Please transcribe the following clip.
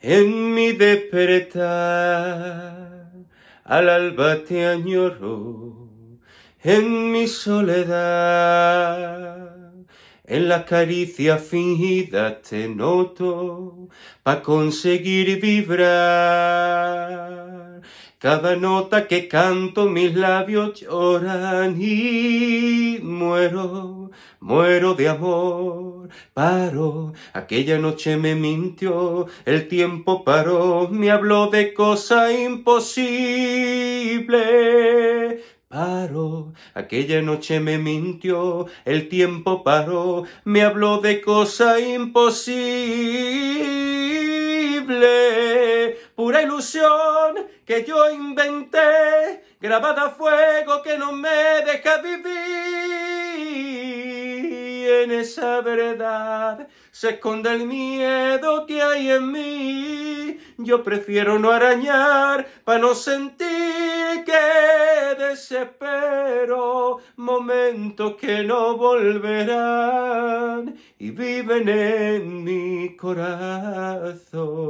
en mi despertar, al alba te añoro, en mi soledad. En las caricias fingidas te noto, pa' conseguir vibrar. Cada nota que canto mis labios lloran y muero, muero de amor. Paro, aquella noche me mintió, el tiempo paró, me habló de cosa imposible. Paro, aquella noche me mintió, el tiempo paró, me habló de cosa imposible. Pura ilusión que yo inventé, grabada a fuego que no me deja vivir. En esa verdad se esconde el miedo que hay en mí. Yo prefiero no arañar para no sentir que desespero momentos que no volverán y viven en mi corazón.